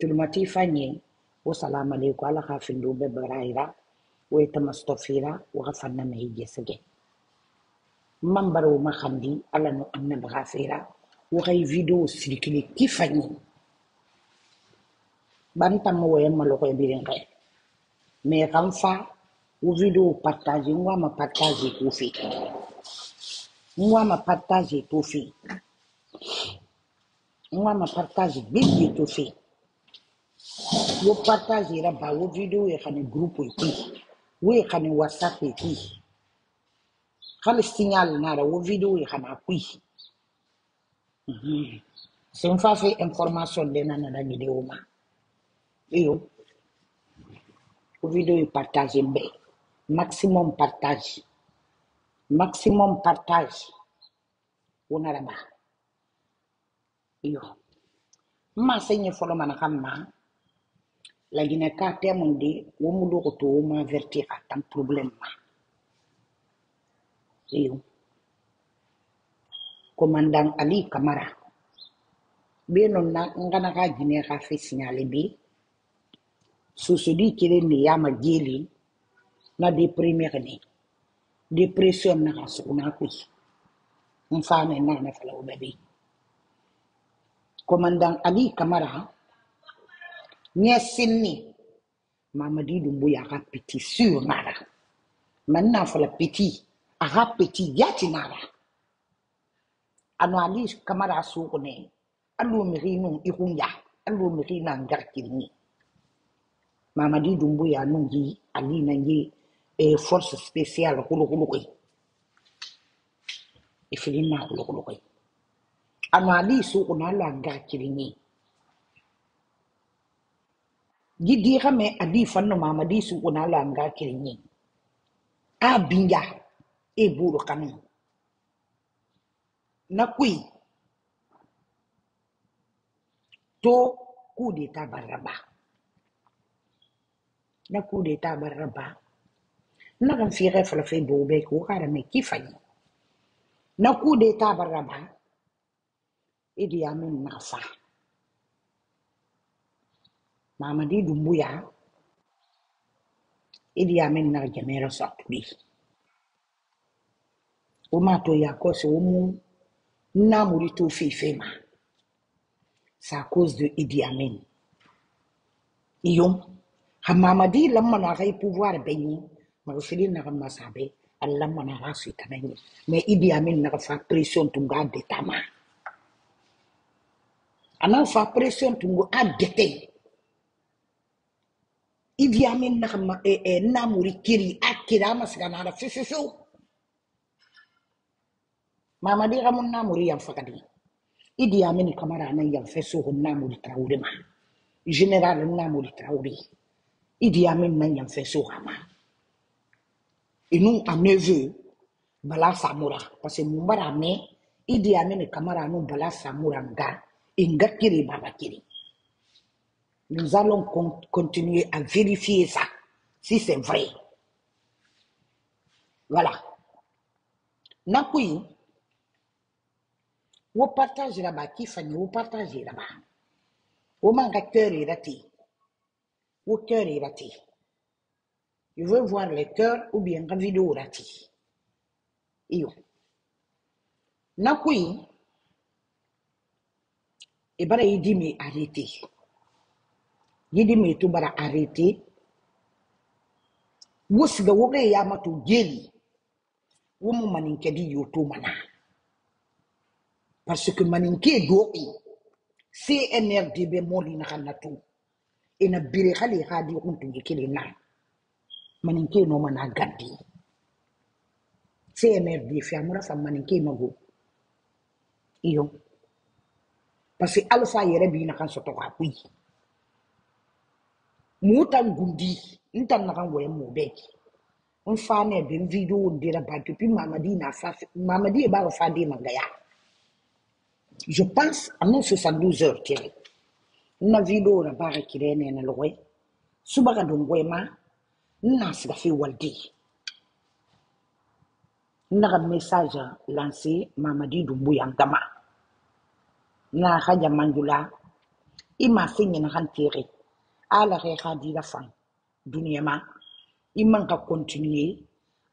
تلماتيفانيين والسلام عليكم على خاف اللوبة برايرا ويتمستوفيرا وغفرنا ما هي سجن من برو ما خندي على نو أن بغافيرا وغي فيديو سيركلي كيفانيين بانتا موية ملوكو بيرين غير مي غنفا uvido partage ngwa ma partage kofi ngwa ma partage tofi ngwa ma partage bibi tofi fi wo partage ra ba wo video e khani groupe e ki wo e khani whatsapp e ki. Khani signal na ra wo video e khana kui sin fa fe information de na na da video ma. Iyo wo video e partage maximum partage. Maximum partage. Wo na ra ba. Iyo ma senye folo mana ka wo mu do ko to wo ma verti ka tam problem ma. Iyo commandant ali kamara be ngana ka fe susudi kire ni yama jeli na de premier ni depression na ka su na ku mfane na na fala wo bebi commandant ali kamara nyɛsi ni mamadi dumbuya aga piti sur nara mɛ n na a piti piti yati nara ano ali kamara sugu alu miri nu ikun ya alu miri na ngarki ni mamadi dumbuya nu yi ali na ye eh, force special kulukulu koyi ifili na kulukulu koyi ano ali sugu ala ngarki ni gidi ha me adi fanno mama di su una langa a abinya e buru kanu na kui to kudeta baraba na kudeta baraba na kan fire fala fe bo be ko kara me kifanyi na kudeta baraba idi e amin nafa fa mama di dumbuya idi amin na jamera sa tuli o ma to ya ko so mu na muri to fi fe ma. C'est à cause de Idi Amin. Iyo ha mama di lamma na kai pouvoir benyi ma fili na kan masabe Allah mana ha su tanani mais Idi Amin na fa pression tunga de tama ana fa pression tungo a dete Idi Amin na kan ma e e na muri kiri akira masga na da fififu mama di kamun na muri yang fakadi Idi Amin kamara nan yang feso na muri traure ma. General na muri traure. Idi Amin nan yang feso hama inu a neveu bala samura. Parce que mumbara me Idi Amin kamara nu bala samura nga. Inga kiri baba kiri nous allons con- continuer à vérifier ça si c'est vrai. Voilà. Nakui wo partage là-bas qui fani wo partage là-bas. Wo manga cœur est raté. Wo cœur est raté. Je veux voir le cœur ou bien la vidéo raté. Iyo nakui e bara yidi me arrêté yidi yidi mi tu bara arete arrêter. Wosiga woge ya matu jeli. Womu maninkedi yoto mana. Parce que maninke doi. be moli na kana kanatu. Ina bire kali hadi kuntu yikili na. Maninke no mana gadi. CNRD fiamura fa maninke mago. Iyo. Parce que alfa yere bi na kan soto kwa kuyi. Mu tan gundi n tan na kan wɛ mu bɛɛ n fa ne bɛ n video mangaya. Je pense en 72 heures tiré na video na ba ka kire ne na ka siga fi walde. Na ka message lancé mamadi dumbu yang dama na haja manjula i ma fe ɲina kan tere ala re ka di la fan duniya ma i man ka continuer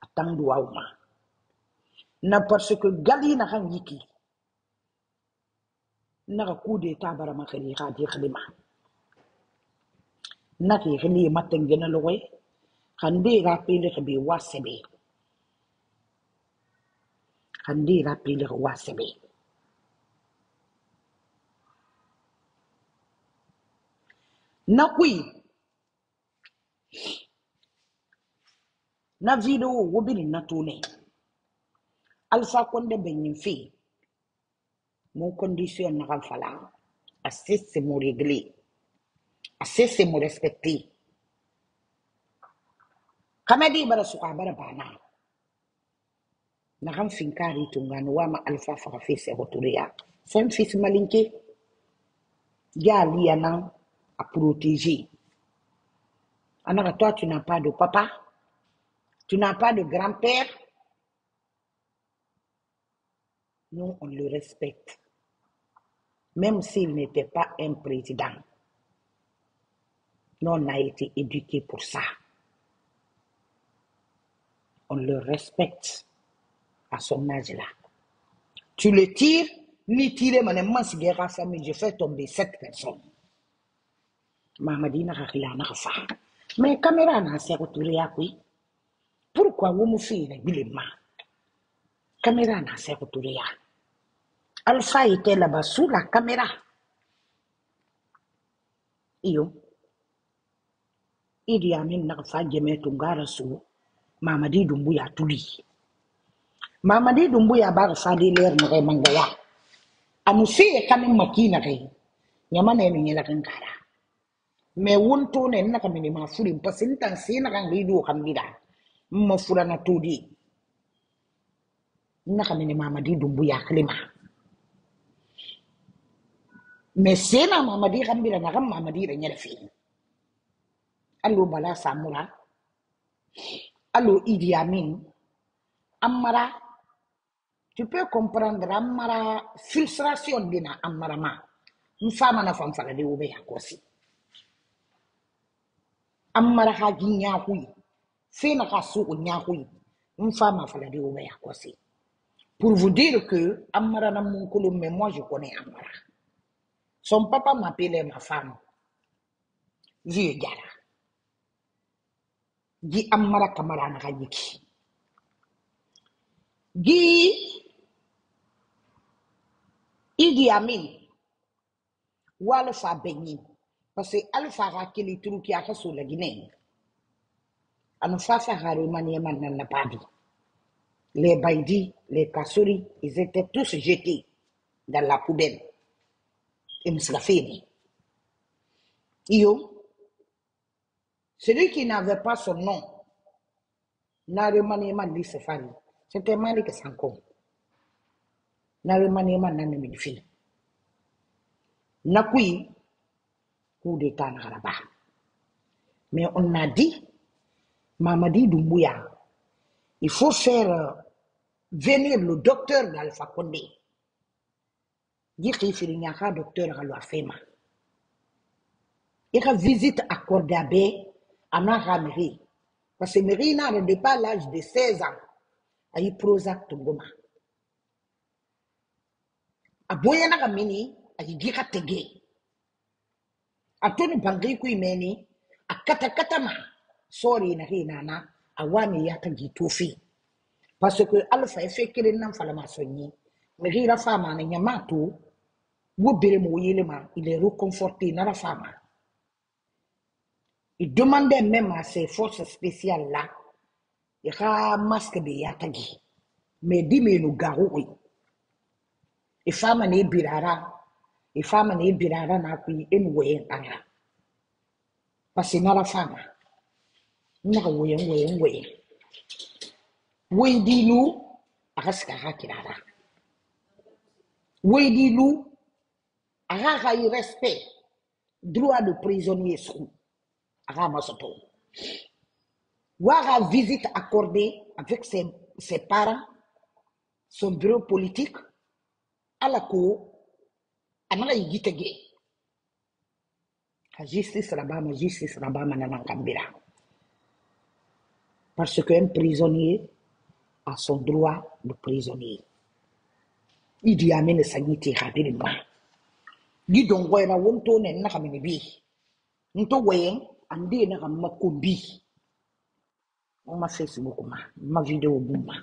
a tang duwaw ma na parce que gali na kan yiki na ka d'état bara ma khali ka di na ki khali ma tengena de ra be wasebe de na nakwi na video wo bi ne natone alsa konde benyin fi mon condition na kan fala assesse mo régler assesse mo respecter kama di bara suka bara bana. Na kan finkari tungano wa ma alfa fa fi se hoturia sen fi malinke ya liya à protéger. Anaka toi tu n'as pas de papa tu n'as pas de grand-père. Nous on le respecte même s'il n'était pas un président. Nous on a été éduqués pour ça. On le respecte à son âge là tu le tires ni tirer famille je fais tomber sept mamadi na gagila na gafa me kamera na se go tuli ya kui pourquoi wo mu fina e bilema kamera na se go tuli ya. Alfa ite la basula kamera iyo. E Idi amin na gafa jeme tungara su mamadi e dumbu ya tuli. Mamadi dumbu ya ba gafa di ler mo mangaya amusi e kamin makina kai nyamana ne nyela kankara kara. me wonto ne na kam ni ma furi parce que tan se na kan rido kam bida ma fura na tudi na kam ni mama di dumbu ya klima. Me se na mama di kam bida na kam mama di re nyere fi allo bala samura. Allo idi amin. Amara tu peux comprendre amara frustration dina amara ma. Mfama na famfala de ube ya kosi amara ha gi nyahui fe na ma fala de pour vous dire que amara na mon kolo mais moi je connais amara son papa m'appelait ma femme. Vieux gara gi amara kamara na ka yiki. Gi idi amin. Wala fa benyi parce que alpha ka kili turuki aka so la guinée anu fafa hare mani man na padi les baidi les kasuri ils étaient tous jetés dans la poubelle. Et msgafeni iyo celui qui n'avait pas son nom n'a remaniement de safari c'était Malik Sanko. N'a remaniement n'a ne midfi nakui coup d'état na garaba mais on a dit Mamadi Doumbouya il faut faire euh, venir le docteur d'Alpha Condé. Qu'il fait un docteur à l'Afema il a visite accordée à Bé à la mairie parce que mairie n'a pas l'âge de 16 ans. À y Prozac Tungoma a boya na mini a yi gira tege a toni bangai kui meni a kata kata ma. Sorry na hina na a wani ya ta gitofi parce que alpha e fekere nan fala ma sonyi me gira fama na nyamato wo bere mo yele ma il est reconforté na la fama il demandait même à ces forces spéciales là il a masque de yatagi. Mais di me no garo oui e fama ne birara e fama na ku en we ara parce que na la fama na we we we we di lu akaska hakirara we di lu aga i respect. Droit de prisonnier sou aga masoto Wara visite accordée avec ses parents, son bureau politique, à la cour, à la yitege. ka justice la bama justice la bama nanan kambira parce qu'un prisonnier a son droit de prisonnier. Idi amin sanyiti habiri ma gidon goyra wonto ne na kamini bi nto goyen ande na kamma kumbi ma facebook ma ma video buma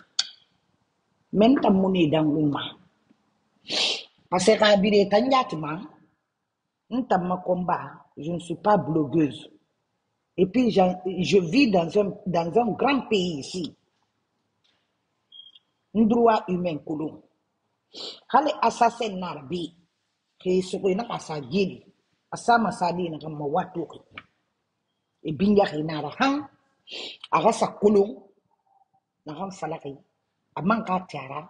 men tam muni danguma parce que habire tanyatima ntam ma combat je ne suis pas blogueuse. Et puis je vis dans un grand pays ici. Un droit humain kulung hali assassin nara bi ke soko ina kasa gili asama sadi na kama watu e tiara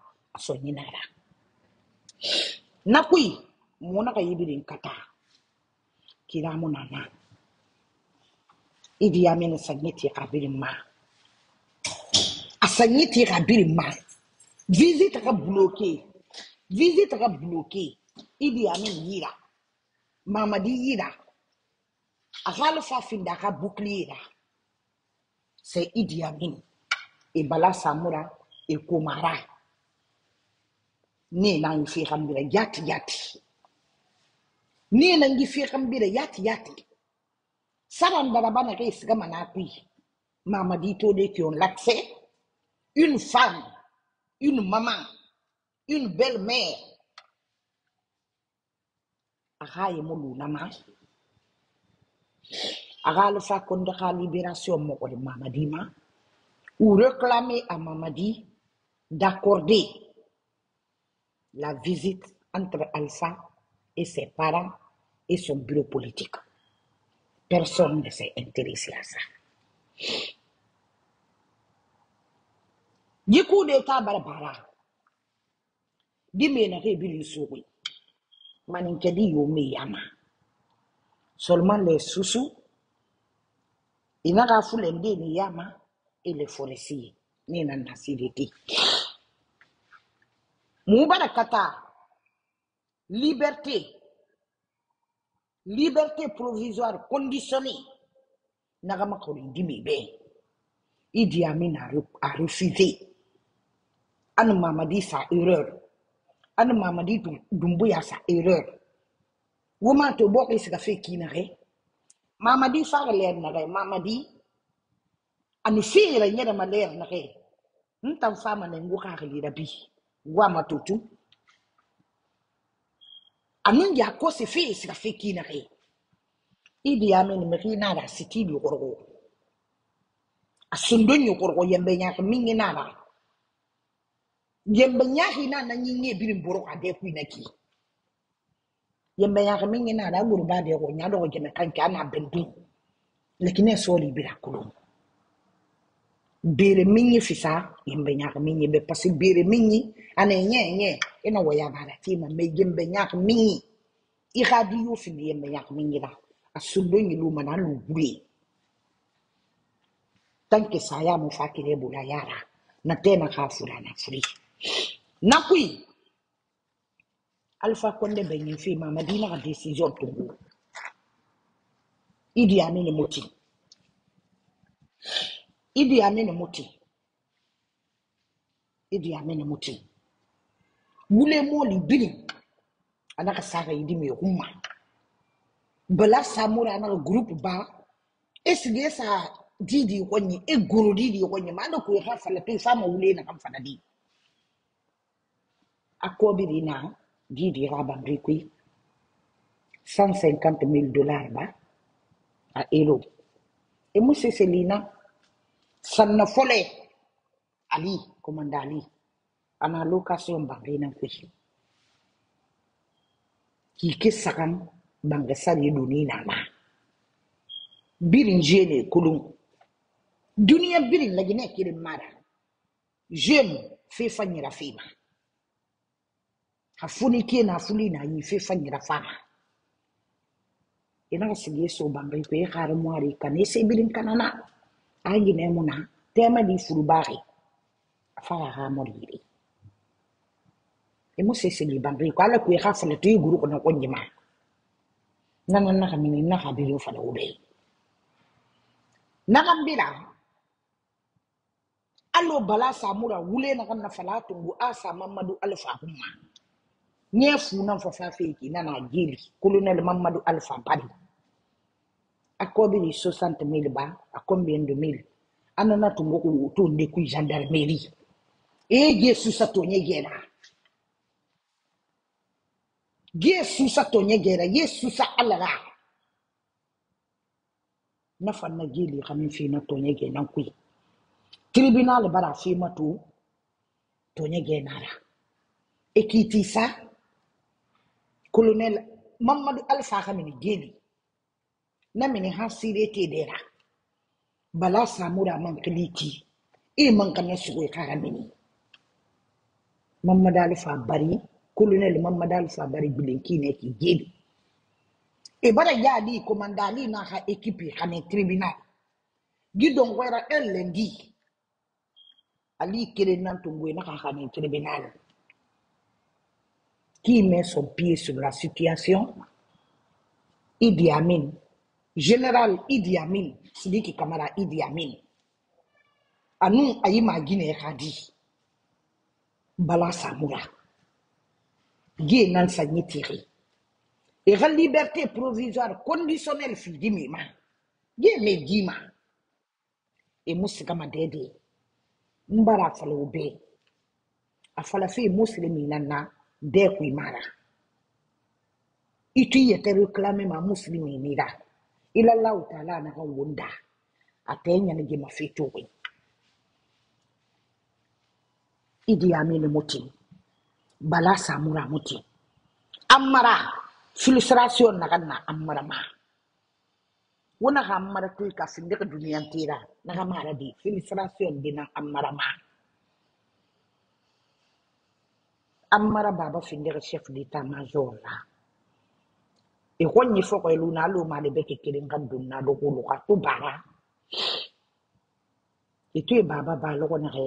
na kui muona yibirin kata kiramu nana. Idi amene sanyiti kabiri ma. Asanyiti kabiri ma. Vizi taka bloke vizi taka bloke idi amene yira. Mamadi yira. Akhalifa finda ka bukli yira. Idi amene ebala samura ekomara e komara ne na yi fi kambira yati yati. Ne na yi fi kambira yati yati. Saran darabana ke siga manakui mamadi to de qui ont l'accès une femme une maman une belle-mère. Akaye mo lunama akala fa konde ka libération mo ko de mamadi ma. Ou réclamer à mamadi d'accorder la visite entre Alpha et ses parents et son bureau politique. Personne ne s'est intéressé à ça. Du coup d'état barbara, di mena ke bili souri, maninkedi yo me yama. Seulement les sous inaka fulende ni yama et les forestiers, ni na nasiditi. Mubara kata, liberté, liberté provisoire conditionnée, nagama kori dimi be. Idi Amin a, re- a refusé. Anne Mamadi sa erreur. Anne Mamadi Dum- Doumbouya sa erreur. Woman to bok is gafe kinare. Mamadi fara leer na re. Mamadi anu fere nyere ma leer na re. Ntam fama rabi. Wamatutu. Anun ya ko se fe sika fe ki na ke. Idi amin meki na da siti bi korgo. Asundon yo korgo yembe nya ke mingi na da. Yembe nya hina na nyinge birin boro ka de ku na ki. Yembe nya ke mingi na da guru ba de ko nya do ko jeme kan ka na bendu. Lakini soli bila kulum. Bere mingi fisa yembe nya ke mingi be pasi bere mingi ane nye nye ina waya bara ti ma me yembe yake mingi i ga di yo fi mingi da asundo ni lu mana lu tanke saya mu fakire bula yara na tena ka fura na furi na kui alpha konde be fi ma madina ka decision to idi amini muti idi amini muti idi amini muti wule moli bili ana ka saka yidi mai humma bala samura ana ka group ba esige e sa didi kwenye e guru didi kwenye maana kuye hafa la pesa ma wule na kamfa na di akobiri na didi raba ndikwi 150,000 dollars ba a elo. E musse selina sanna fole ali komanda ali ana luka son bange nan feshi. Kike sakam bange sari duni nama. Birin jene kulung. Dunia birin lagi ne kiri mara. Jem fefa nyira fema. Hafuni kie na hafuni na yi fefa nyira fama. Ina kasi yeso bange kwe kare kan ese birin kanana. Agi ne muna. Tema di furubari. fa ha moriri emusesele bantu kwala kwe ga fala to iguru kono ko nyima nana naka mini naka biro fala ube naka mbira alo bala samura wule naka na fala tungu asa mamadu alfa kuma nyefu na fafa feki nana jili colonel mamadu alfa bari akobiri 60 mil ba akombien de mil anana tungu ko to de ku gendarmerie e jesus satonye gena je sa tonyegera nye gena ye alara na fanna gili kamin fina na nan kui tribunal bara fima tu to nye gena ra. Ekiti sa colonel mamadu alfa kamini gili. Na mini hasire te dera. Bala samura man kiliki e man kana sugo kara mini mamadu alfa bari colonel mamadu alfa bari bilinki ne ki gili e bara yadi komandali na ha ekipi kame tribunal. Gidon wera el lendi ali kere nan tungwe na ha tribunal. Qui met son pied sur la situation? Idi Amin. Général Idi Amin. Sidiki Kamara Idi Amin. Anu ayi ma gine hadi bala samura ge nan sa e ga liberté provisoire conditionnelle fi dimi ma. Ge me dima e musika ma dede mbara fala ube afala fi muslimi nana de ku mara. Itu yete reclame ma muslimi nira ila Allah ta'ala na atenya ne ge mafito we idi amini muti bala samura muti. Amara frustration na kan na amara ma. Wona ka amara tu ka finde ka duniya tira na ka mara di frustration dina amara ma. Amara baba finde ka chef d'état major la. E ko nyi fo ko lu na lu ma de be ke kirin kan dunna do ko lu ka tu bara. E e baba ba lo ko na he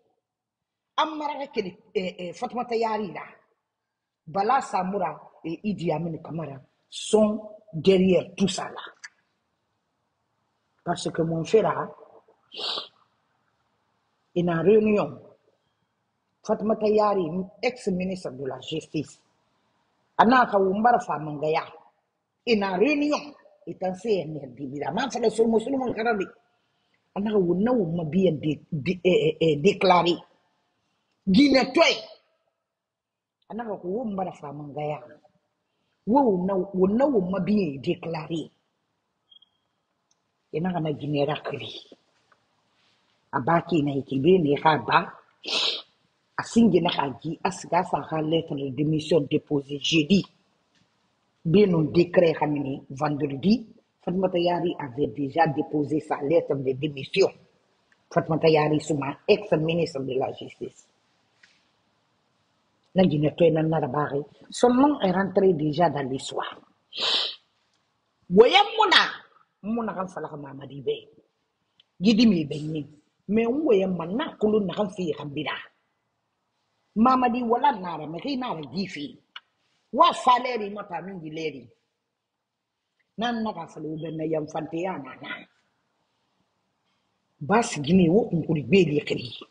amara ka kini e e fatmata yari la bala samura et idi amin kamara sont derrière tout ça là. Parce que mon frère in a réunion. Fatmata Yari, ex-ministre de la Justice, Anaka Wumbara Famangaya, in a réunion, étant CNRD, évidemment, c'est le seul musulman qui a dit, Anaka Wuna Wuma bien dé- dé- eh, eh, eh, déclaré, Guinée Toy, Anaka Wumbara Famangaya, Wuna Wuna Wuma bien déclaré, Inaka na Guinée Rakri, Abaki na Ikibi ni Haba, Asingi na Haji, Asga sa lettre de démission déposée jeudi. bien décret ramené vendredi, avait déjà déposé sa lettre de démission. Souma ex-ministre de la Justice. na ginakainan na rabaki. So, mong erantre di siya daliswa. Wayan Woyam na! Muna kan sala ka mama di ba? Gidi mi be ni? Me woyam wayan man na kulun na kan fiya. Kan mama di wala nara, may kayo nara gifi. Wa faleri ma ta mingi leri. Nan na kang saluban na yung fantiya na na. Bas gini wo kung be kiri. Kiri.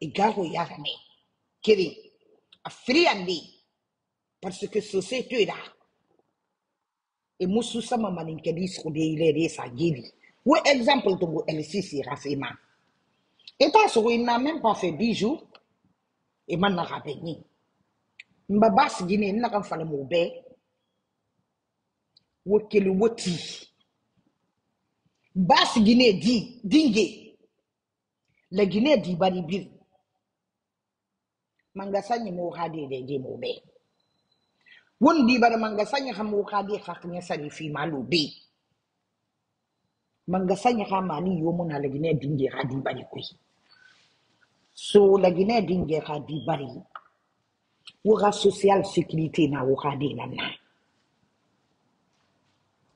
Et garo yarame. Kiri. Afriandi. Parce que société là. e musu sama maninkedi sukudi ile de sa gili wo exemple to go LCC rafima et ta so il n'a même pas fait 10 jours et man na rabeni mba bas gine na kan fala mo be wo kele woti bas gine di dinge la gine di bari mangasanya mo hadi de di mobe. be wundi bar mangasanya kham mu khadi haknya sari fi malu be mangasanya na yomuna lagine dinge hadi bari kui. So lagine dingge hadi bari. Wuga social sécurité na wo de na na.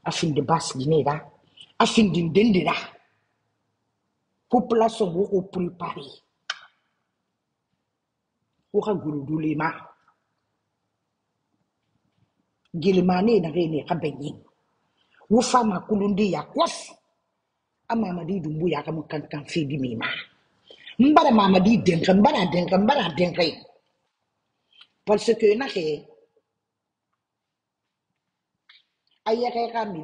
Afin de bas gine da. Afin din dendira population wugo préparer woxa gurudu lima gilmane nagene xa kan benye wo fama kulundi ya kof a mamadi dumbu kan kankan febi mima. Mbara mamadi denka mbara denka mbara denka parce que naxe a yexe xa ne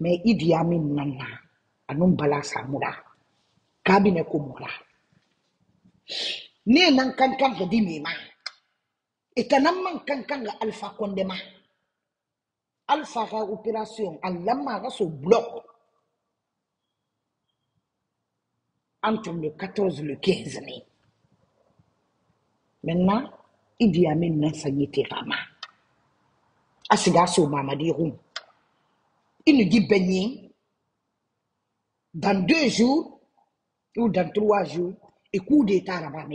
me idi idiyamin nana anum bala samura kabine ko mora ne nan kankan ga di mima ita nan man kankan ga alpha kondema alpha ga operation allamma ga so bloc entre le 14 et le 15 mai maintenant idi amin sanyete rama asiga so mamadi rum il dit baigner dans deux jours ou dans trois jours et coup d'état là-bas.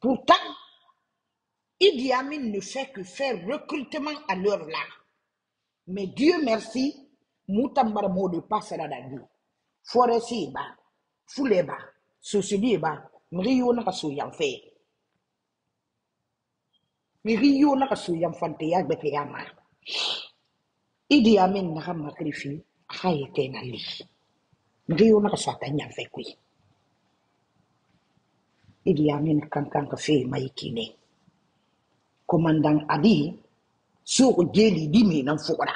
pourtant Idi Amin ne fait que faire recrutement à l'heure là. Mais Dieu merci mutambara mo de passera dans foresi ba fule ba sosidi ba mriyo na kaso yang fe mriyo na kaso yang fante ya gbete ya ma Idi Amin na kama krifi haye tena li mriyo na kaso atanya fe kui Commandant Adi sur Geli Dimi nan fukura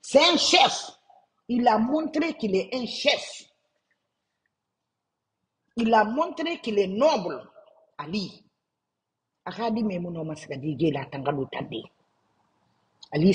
c'est un chef il a montré qu'il est un chef. Il a montré qu'il est noble Ali. Akadi me muno masika dige la tangalu tande. Ali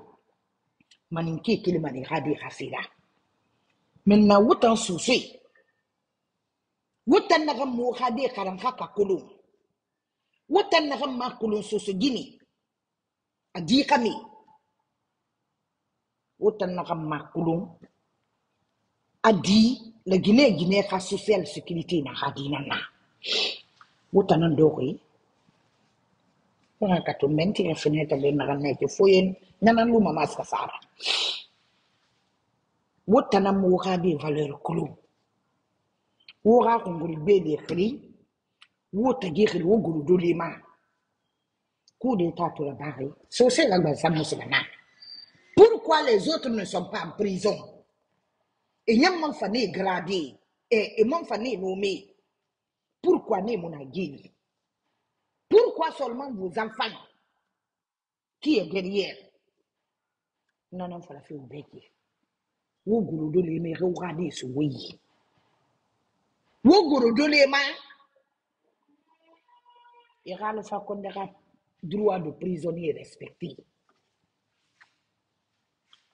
maninke kilima ni hadi hasira min na wutan susi. Wutan na kan mu hadi karan haka kulu wutan na kan ma kulu gini. Aji kami. Wutan na kan ma legine a la gine gine ka social security na hadi na na wutan na dokoyi wana katumenti ya fineta le na kan foyen nana luma mama sara na mu hadi valeur kulun woga kunguri bele khiri wo tagi khiri wo guru dole ma. Coup d'état to la barre. So c'est la base musulmana pourquoi les autres ne sont pas en prison? Et nyam man fane gradé et et man fane nommé. Pourquoi ne mon agili pourquoi seulement vos enfants qui est derrière? Non non fala fi ubeki wo guru dole me regardez ce oui wo guru dole ma et rale fa kondera droit de prisonnier respecté.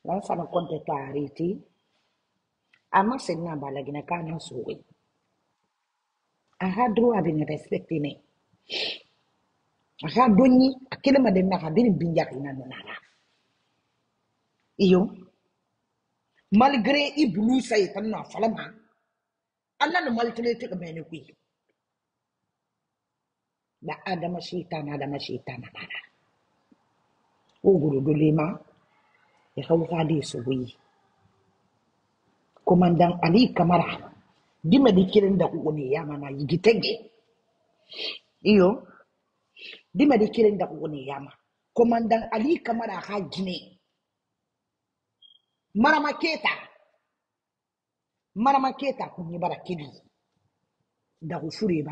Lan fana konte ta arrêté. Ama senna balagina kana suwe aha droit bin respecté ne aha doni akele madenna ha bin binjak ina nana Iyo. Malgré Ibnu Satan na falama. Allah ne maltraite comme une couille. ada Adama Shaitan, Adama Shaitan, Amara. e oh, Dulema. Ya so subuyi. Komandan Ali Kamara. Dima dikirin da uone yamana yigitege. Iyo. Dima dikirin da uone yama. Komandan Ali Kamara ha mara maketa com maketa kun ye da kedi dago furu ye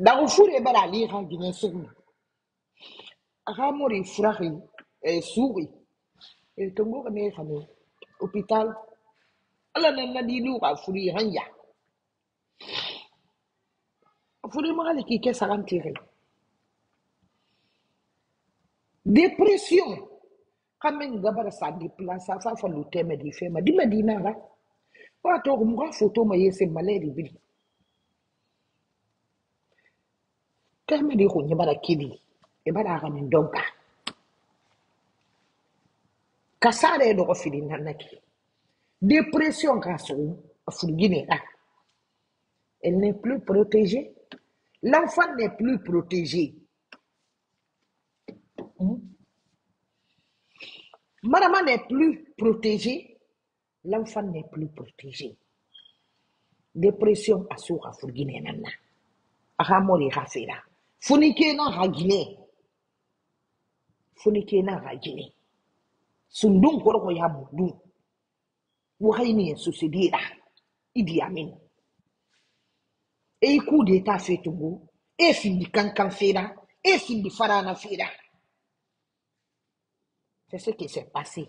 suku da ku fure bara ali ha gine suku aha mori furahi e suki e tongo ka me khane hospital. Ala na na di lu ka furi hanya furi ma ali ki sarantire depression. Kamen gabara sa wa to ko mga photo ma di ko nyabara kidi ka min donka kasare do ko fili nanaki dépression so furgine ra elle n'est plus protégée. L'enfant n'est plus protégé. Madame n'est plus protégée. L'enfant n'est plus protégé. Dépression asuka furgine nanna aha mori hafira funike na hagine funike na hagine sundun korko ya budu wahaini susidira idi amin. E coup d'état fait tungu e findi kankan fera e findi farana fera c'est ce qui s'est passé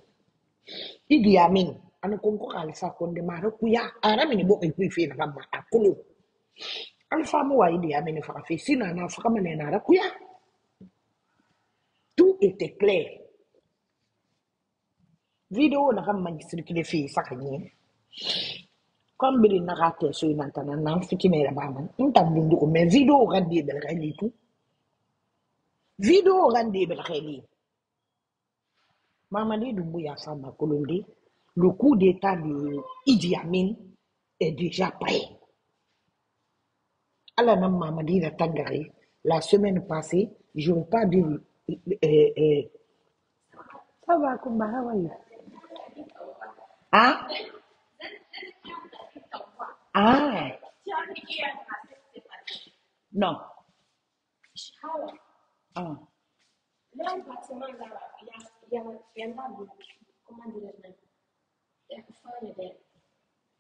idi amin. Ana konko alfa konde mara kuya ara mini bo e kuife na kama akulu alfa mo wa idi amin fa fe sina na fa kama na ara kuya tout était clair. Video na kama circuler fi saka ni comme biri na ka te so ina tana na fitine da ba man ntam dundu ko mais video ga di bel ga ni tu. Video ga di bel ga ni Mamadi Doumbouya Samba Kolondi, le coup d'état de Idi Amin est déjà prêt. Mamadi da Tangare, la semaine passée, je n'aurais pas dit, euh, euh, ça va, Kumba, how are you? Hein? Ah, non. Ah. Leo bâtiment là, il y a, il y a, il y a pas de, comment dirais-je, il y a there.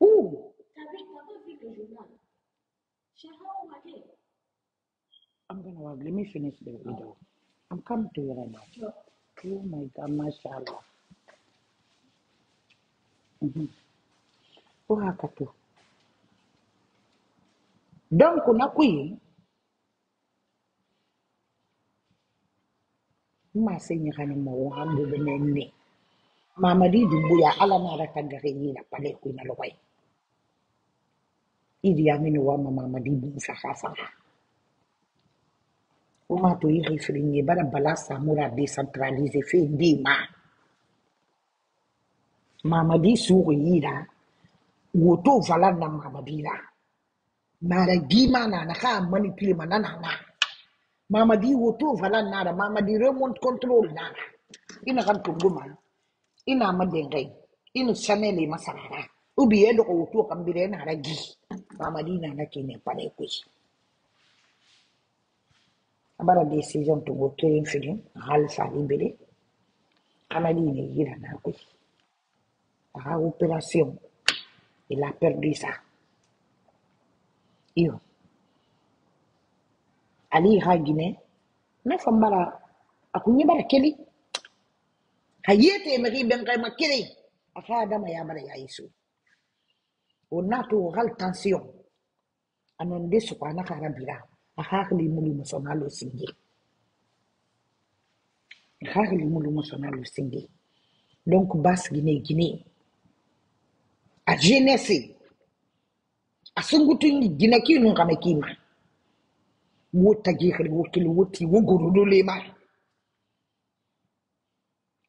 Ooh, T'as vu, t'as pas vu le journal? I'm gonna work. Let me finish the oh. video. I'm coming to you right now. Sure. Oh my God, mashallah. Mm-hmm. Oh, Ko haka to. Don ku na kuyi, ma segni xani mo wo xam du benen ni. Mamadi du buya ala na raka gari ni na pale kuy na lo. Idi Amin wa Mamadi Boussa Khafa. Uma to yi refringe bara bala samura décentralisé fait ndima. Mamadi suru yira. Woto vala na Mamadi la. Mara gima na na ka manipule manana na. Mamadi woto vala na da Mamadi remote control na na. Ina kan tunguma. Ina madengai. Ina chanele masarara. Ubi edo ko woto kambire na ragi. Mamadi na na kene pare kushi. abara decision to go kirin filin halfa libere amadi ne yira na kui aha opération il a perdu ça. Iyo. Ali ha gine na fambara akunye bara keli. Hayete mari benkai makiri aka adama ya bara ya isu o n'a to hali tansiyɔn a nɔn de sɔgɔ a n'a ka arabira a hakili mulu musɔnna lo singe a hakili mulu musɔnna lo singe donc basigi ne gine a jeunesse a sungutun gine kinu kama kima wo tagihiri wo kili wo ti wo gorolo lema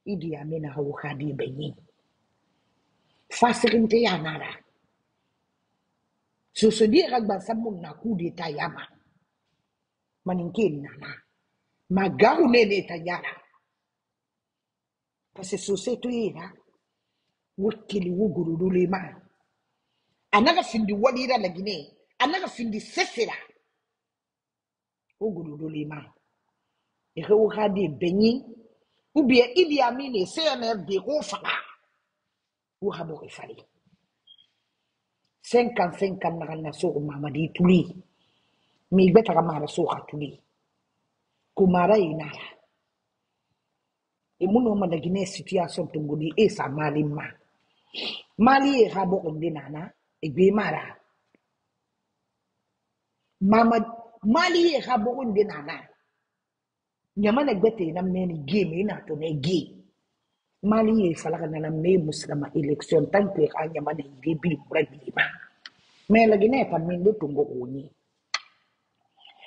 idi amina hawo kadi benyi fasirin te yanara sosodie ragbansa mu naku de ta yama? Maninke nana. Magaru ne ne ta yara parce que sose to yera wokili wo gororo ma. Anaga findi wadira lagine anaga findi sesera wo gororo ma. Ehe wo ha de benyi ubie idi amine se de ko fa wo ha bo cinquante cinquante naga na sogo mamadi tuli. Mi gbe taga mara soga tuli. Ko mara inara e, e muno ma dagi ne situation tungoni e sa mali ma. Mali e ha bo onde nana e gbe mara. Mama mali e ha bo onde nana. Nyama na gbe te e na meni game e ina to ne game. Mali ye falaka nana mbe muslima election tant que anyama na ile bilibura bilima mais la Guinée pa minde tongo kunyi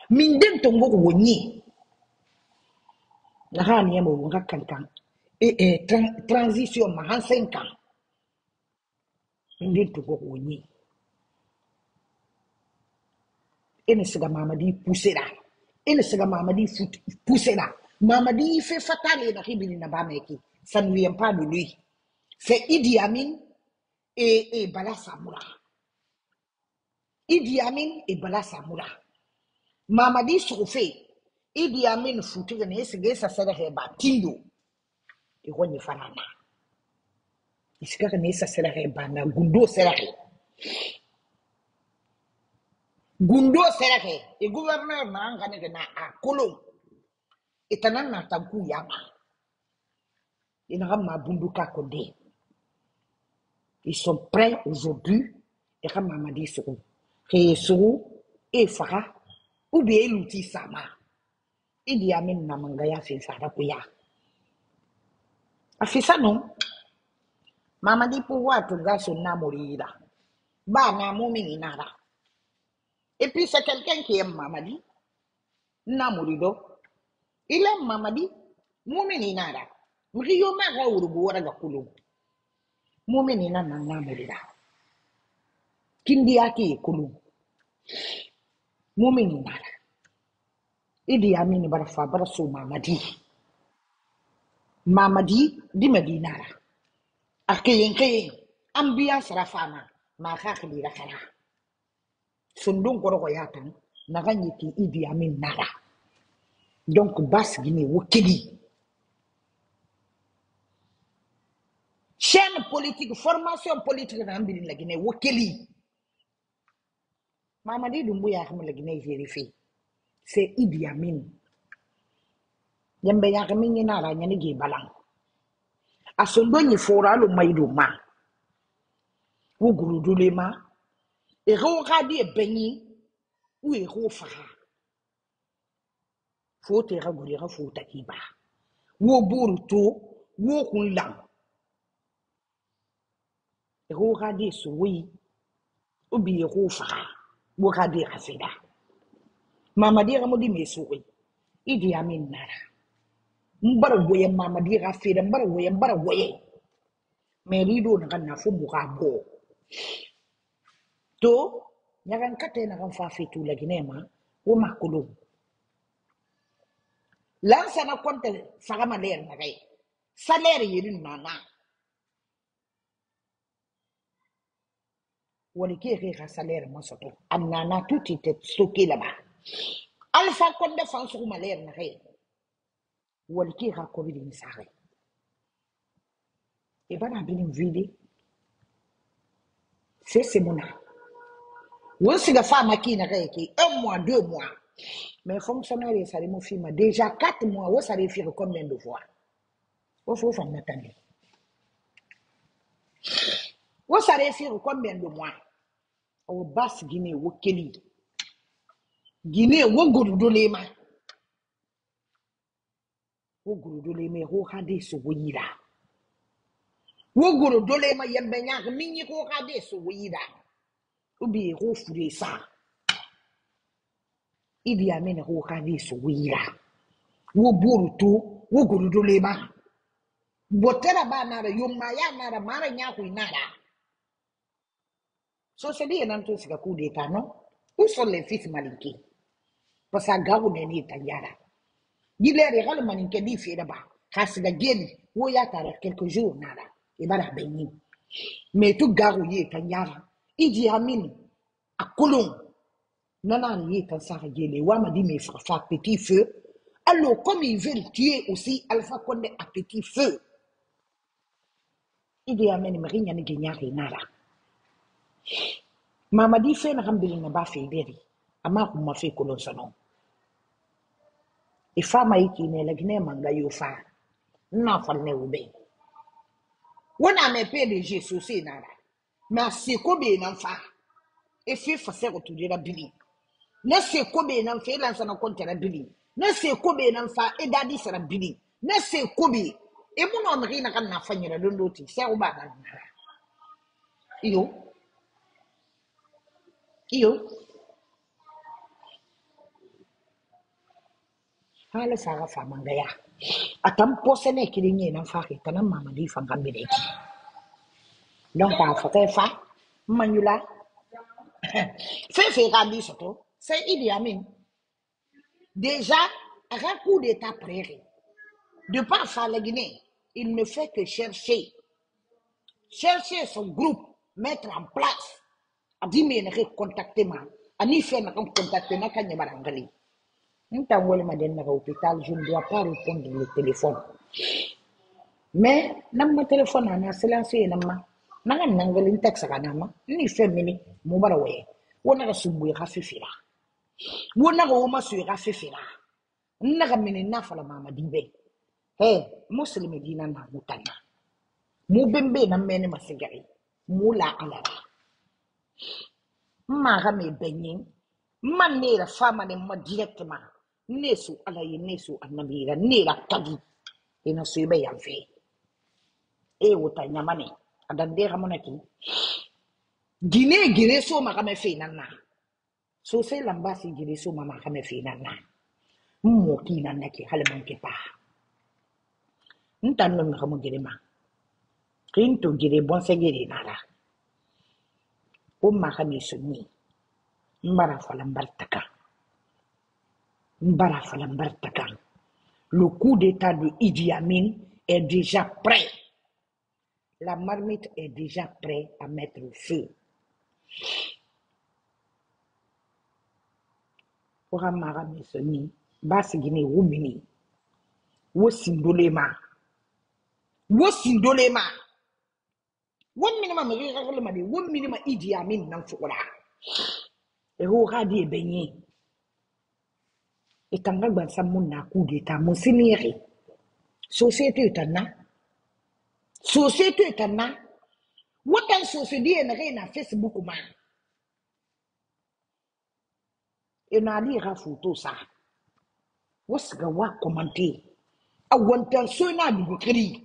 minde tongo kunyi na hani yemo wonga kankan e e transition ma han 5 ans minde tongo kunyi ene siga mamadi poussera ene siga mamadi fut poussera mamadi fe fatale na hibili e na bameki ça ne vient pas de lui c'est Idi Amin et, et Bala Idi Amin et Bala Samoura mamadi sofe Idi Amin futu ne siga sa sere heba tindo e wonye farana isika ne sa sere heba na gundo sere gundo sere e gouverneur na ngane na akolo itanan na tanku yama ils sont prêts aujourd'hui. Et comme mamadi suru ke suru e fara ou bien luti sama. Idi amin na mangaya fe fara kuya afisa no mamadi pouvoir to gaso na morira ba na mumini nara et puis c'est quelqu'un qui aime mamadi na morido il aime mamadi mumini nara mukiyomaka ga kulugu. Mume ni na nangamulira kindi yake ye mume ni nara idi ya amini bara fa bara so mamadi mama di madinara. Akeyen keyen an biya sara fama ma ka khidira kara sundung koro ko yatan naga nyiki idi ya amin nara. Donc bas gini wukili kan politique formation politique na mbiri lagine wakili mamadi dumbuya xam lagine vérifier c'est Idi Amin. Yembe yakami ni nara nyani ge balang. Asondo ni fora lo maido ma. Wugurudule ma. Ero kadi ebenyi u ero fara. Fote ra gure ra fota kiba wo buru to wo kun lang ɛhoha de sowo yi obi yɛ ho dia ramu de mama di ga mo de mɛ i di a min nara mbara wɔyɛ mamadeɛ ka feda mbar go ye me ri do na ka fu mo ga bɔ to nyaga nkata na ka nfa fetu ne ma o ma kolo lansa na kɔnta sagama ye. Wani ke ke ka salaire mo soto annana tout était stocké là-bas alpha konde fan su ma ler na gai wani ke ka ko bidin sare e bana bidin vide c'est c'est mona. Won siga fa makina gai ki un mois deux mois mais fonctionnaire ça mon film déjà quatre mois wo ça faire combien de fois wo faut faire m'attendre wo ça faire combien de mois ɔwɔ bas guinea wɔ keli guinea wɔ gorodolema wɔ gorodolema yɛ hoha de so wɔ yira wɔ gorodolema yɛ mbɛnya minyi hoha de so wɔ yira obi yɛ ho fure saa idi amene wo de so wɔ yira wɔ boroto wɔ gorodolema bɔtɛra ba nara yomaya nara mara nyahoe nara. So c'est dit nan to sika coup d'état non? Où sont les fils malinqués parce que gawo ne ni tanyara Gilere gal manin ke di fi ba hasiga geni wo ya tara quelques jours nada e bara benyi. Mais tout garu ye tanyara idi amin akulung nana ni ye tan sara gele. Wa ma di me fa fa petit feu. Alors comme ils veulent tuer aussi Alpha Condé à petit feu. Idi amin me rinya ni genyari nada mama di fe na hambili na ba fe deri ama kuma fe kolon sanon e fa ma yiki ne lagne manga yo fa. Na fa ne ube. Wona me PDG so se na ra ma se ko be na fa. E fe fa se ko tudi ra bili. Na se ko be na fa e lan sana ko tera bili. Na se ko be na fa e dadi sara bili. Na se ko be e mo no mri na kan na fa nyira don do ti se o ba na na iyo iyo. Hala saga fa manga ya atam pose ne kiri nye na fa ki kana mama di fa ngambe de. Ki donc a fa te fa manula fe fe ga di soto. C'est Idi Amin. Déjà un coup d'état prairie de par ça la Guinée il ne fait que chercher. Chercher son groupe mettre en place a dit mais ne contacter ma ani fait na contacter na kanya barangali Nta wale maden na hôpital, je ne dois pas répondre le téléphone. Mais, nam ma téléphone ana silencieux nama. Nanga nangali ntexa kanama. Ni femini mubara we. Wona ga sumbu ga fifira. Wona ga woma su ga fifira. Naga mini na fala mama dibe. Hey, muslim dina na mutana. Mu bembe na mene masigari. Mu la alara. maga mai banyin man fama de ma. Directement ne su ala ye ne su annabira nera tagi. Ina su be yan fe e wuta nyamane. Adan ramonaki. ga gine gine so maga mai fe nan na so sai lamba si gine so mama ga mai fe nan na ki nan ki ke pa. Ntan no ga mo gire ma. Kinto gire bon se gire nara. Mbartaka. Le coup d'état de Idi Amin est déjà prêt. La marmite est déjà prête à mettre au feu. Ora mara mesoni. Basi gine wumini. Wo wɔn mini ma mɛgɛ kakɔlɔ ma de wɔn mini ma idi a mi nam fukura ehu ha a ebenye itanga gbansa mu na ku de ta mu siniere société What société itana wotan société yɛ nɛgɛ a facebook ma. Ina ali yɛ ka foto sa. Wɔsiga wa kɔmante awɔntanso na adigokiri.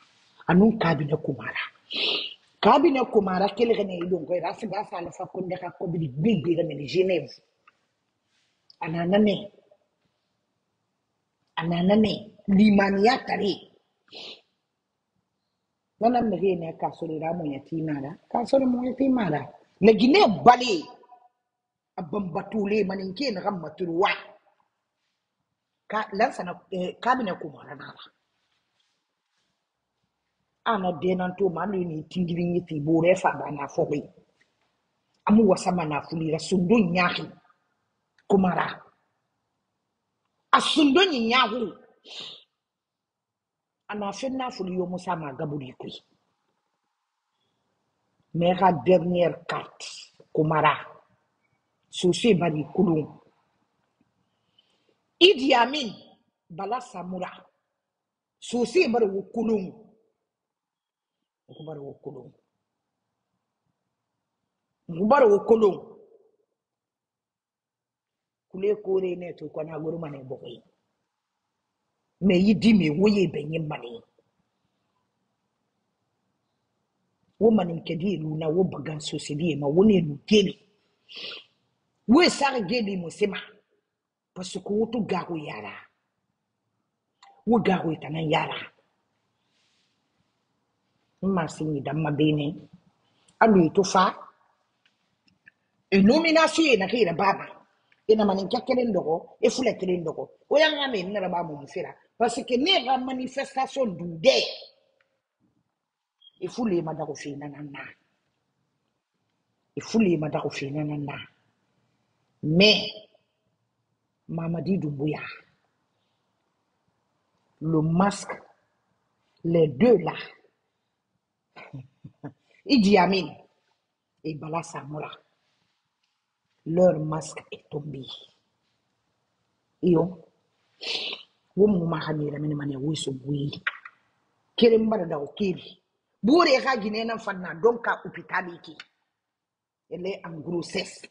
anun kabine kumara kabine kumara kelgene idongoyra a siga sala fakkunde ka kobiri bigbira mene genève ananane. Ananane. Limaniya tare nana merene ka sorira moyatimara ka sori moyatimara lagine bale. A bambatule maninke naga maturu wa ka lansana eh, kabine kumara nara ana denan to ma ni tingiri ni ti bore fa ba na fobi amu wasama na fulira nya nyaki kumara asundo hu ana fenna fuli yo musa ma gaburi kui mera dernière carte kumara sose bari kulun idi amin bala samura sose bari kulun ko bari wo kulun ko bari wo kulun kule kore ne to kwa na goro mane bokoyi me yi di me wo ye benye mane wo mane kedi lu na wo bagan sose di ma wo ne lu gele wo sar gele mo sema parce que wo to gago yara wo gago itana yara mabene alu to fa e nomination ye na kira baba. Ina manin kelen dogo e fule kelen dogo o yang ame na ba mo mfira parce que ne ga manifestation du de e fule ma da ko fina na na. E fule ma da ko fina na na. Mais Mamadi Doumbouya le masque les deux là Idi Amin et Bala Samora leur masque est tombé. Iyo wo mu ma ha mira mini mane wo so bui kere mbara da okiri bure ha gine nan fanna donc ka hôpital ki elle est en grossesse.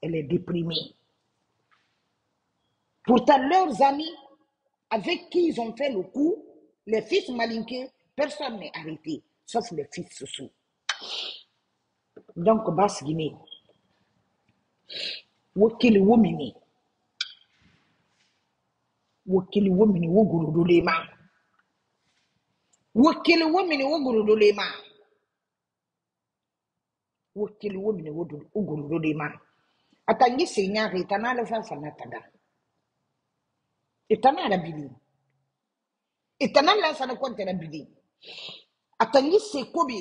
Elle est déprimée. Pourtant leurs amis avec qui ils ont fait le coup les fils malinqués personne n'est arrêté sauf le fils Soussou. Donc, basse Guinée, Wokil womini, Wokil womini wogurudulema, Wokil womini wogurudulema, Wokil womini wogurudulema. Atangi senyari itanala sasa nataga. Itanala bili. Itanala sana kwa tena bili atanyi se kobi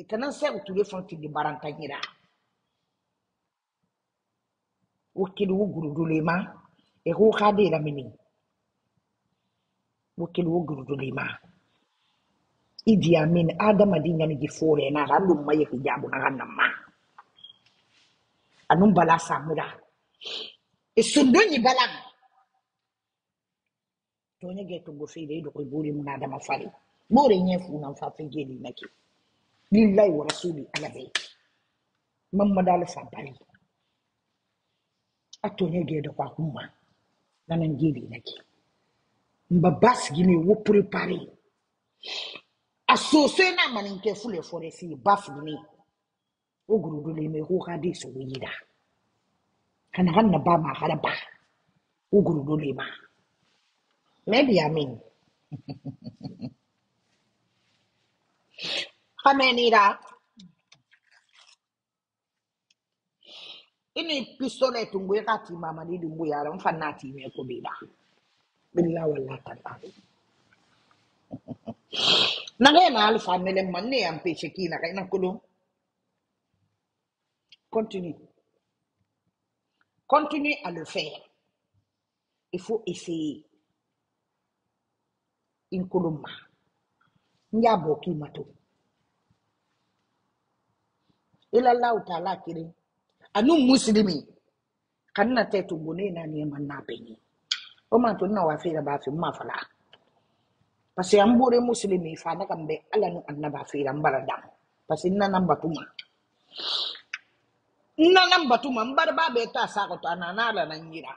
ikanan sɛ wotule fɔn ti di barantanyira wo kele wo gurudulema ɛho ka de la mini. Wo kele wo gurudulema idi amin adamaden ɲamigi foore na ara lu ma ye hijabu na ka nama anu bala samura. Esundo nyi bala tonya ge tungo fere ido ko iburi mna adama fari Morin ya funan fafin geli nake lillahi wa rasuli ala bai man madala sabari a tonye ge da kwakun ma na nan geli nake babba su gini wo pare. A sosai na manin ke fule foresi ba su gini o gurudule mai ho ka dai su yi da Kamenira, ini pistolet tunggu ya kati mama di dumbu ya ram fanati me ko bida. Billah wala tala. Nangay na alfa mele manne am peche kina kay na kulo. Continue. Continue à le faire. Il faut essayer. In kuluma. Nyabo ki mato. Ila Allah ta'ala kiri. Anu muslimi. Kanna te tungune na ni man na penyi. O man to na wa fira ba fi ma fala. An bore muslimi fa na kambe ala nu annaba fira mbara dam. Parce que nanan batuma. Nanan batuma mbara ba be ta sa ko to anana ala nan yira.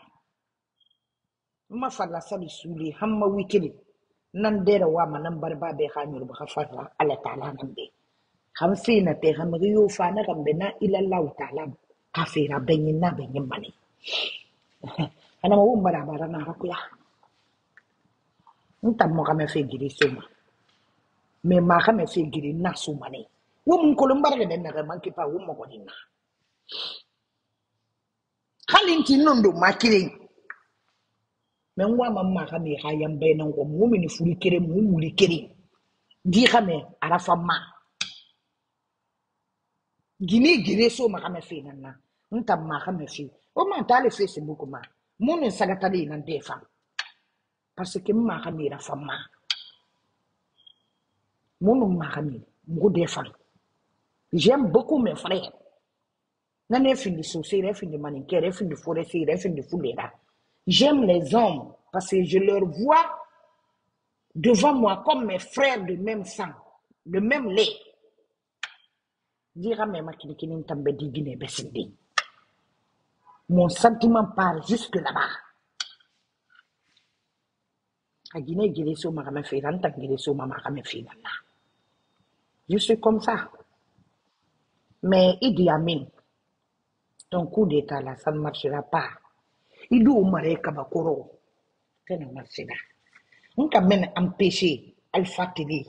Ma falla sabi suli hamma wikili. Nan dera wa ma nan barba be khanur ba farra ala ta'ala nan be. xam finate xam yo fana xam bena ila llahu taala kafira benyina benyimani anama wo mbarabara narakuya ntammo xame fe giri suma. Mais ma xame fe giri na sumani wo mun kolo mbarage den naxe manki pa wo mogodinna halinti nondo ma kirin mais ngwama ma xame xa yambayinanko mumini furi kere mu wuli kere di xame arafa ma. Gini gire so ma kame fe nan na. Nta ma kame fe. O ma ta le Facebook ma. Mon sagatali nan femmes. Parce que ma kamira femme. Mon ma kamira. Mon des femmes. J'aime beaucoup mes frères. Nan e fin de fin de fin de fin de. J'aime les hommes parce que je leur vois devant moi comme mes frères de même sang, de même lait. Tambe. Mon sentiment part jusque là-bas. A Guinée. Je suis comme ça. Mais Idi Amin, ton coup d'état là, ça ne marchera pas. Idu Umare Kabakoro, ça ne marchera. On peut même empêcher Alpha Télé.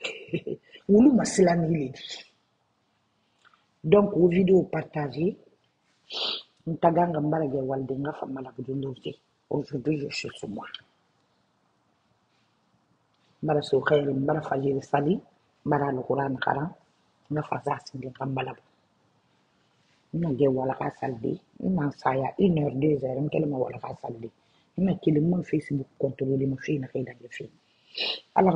Oulu Masilani il dit. Donc, aux vidéos partagées, Ntaganga Mbarage Waldenga Famala Budundosi. Aujourd'hui, je suis sur moi. Mbara so khairi, mbara fajiri sali, mbara al-Quran karam, nga fasa sindi kambala. Ina ge wala ka saldi, ina saya une heure, deux heures, mkele ma wala ka saldi. Ina kili mon Facebook contrôle ma fi na khaida ge fi. Ala